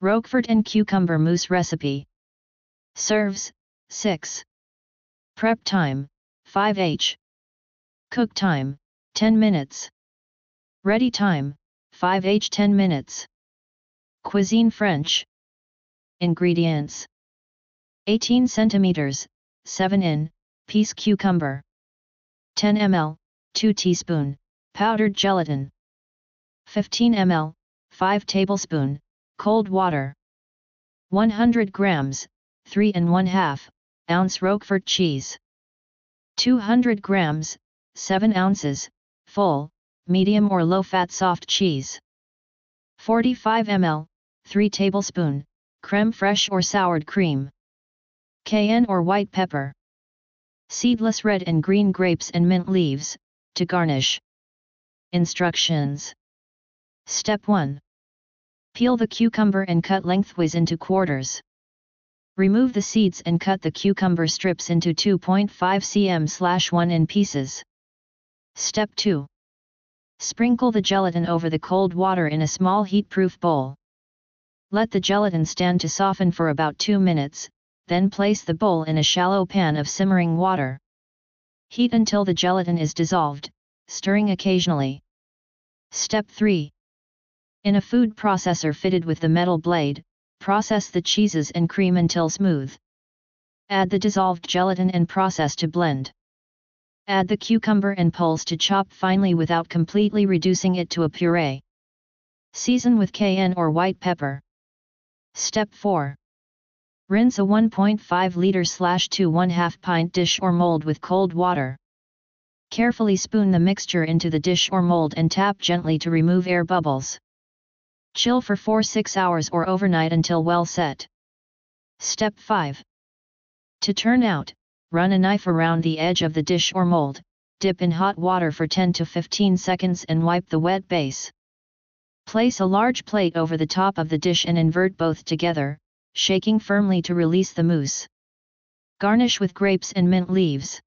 Roquefort and Cucumber Mousse Recipe. Serves, 6. Prep time, 5h. Cook time, 10 minutes. Ready time, 5h 10 minutes. Cuisine French. Ingredients 18 centimeters, 7 in, piece cucumber. 10 ml, 2 teaspoon, powdered gelatin. 15 ml, 5 tablespoon, cold water. 100 grams, 3 and 1 half, ounce Roquefort cheese. 200 grams, 7 ounces, full, medium or low-fat soft cheese. 45 ml, 3 tablespoon, creme fraiche or soured cream. Cayenne or white pepper. Seedless red and green grapes and mint leaves, to garnish. Instructions. Step 1. Peel the cucumber and cut lengthways into quarters. Remove the seeds and cut the cucumber strips into 2.5 cm 1 in pieces. Step 2. Sprinkle the gelatin over the cold water in a small heat-proof bowl. Let the gelatin stand to soften for about 2 minutes, then place the bowl in a shallow pan of simmering water. Heat until the gelatin is dissolved, stirring occasionally. Step 3. In a food processor fitted with the metal blade, process the cheeses and cream until smooth. Add the dissolved gelatin and process to blend. Add the cucumber and pulse to chop finely without completely reducing it to a puree. Season with cayenne or white pepper. Step 4. Rinse a 1.5 liter slash to 1 2 pint dish or mold with cold water. Carefully spoon the mixture into the dish or mold and tap gently to remove air bubbles. Chill for 4-6 hours or overnight until well set. Step 5. To turn out, run a knife around the edge of the dish or mold, dip in hot water for 10 to 15 seconds and wipe the wet base. Place a large plate over the top of the dish and invert both together, shaking firmly to release the mousse. Garnish with grapes and mint leaves.